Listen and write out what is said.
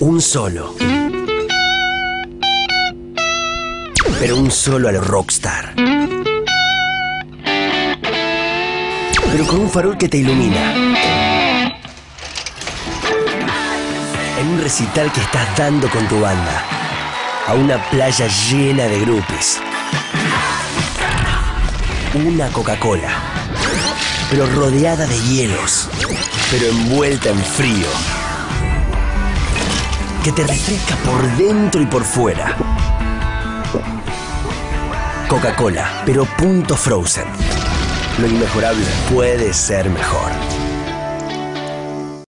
Un solo. Pero un solo al rockstar. Pero con un farol que te ilumina. En un recital que estás dando con tu banda. A una playa llena de grupos. Una Coca-Cola. Pero rodeada de hielos. Pero envuelta en frío. Que te refresca por dentro y por fuera. Coca-Cola, pero punto frozen. Lo inmejorable puede ser mejor.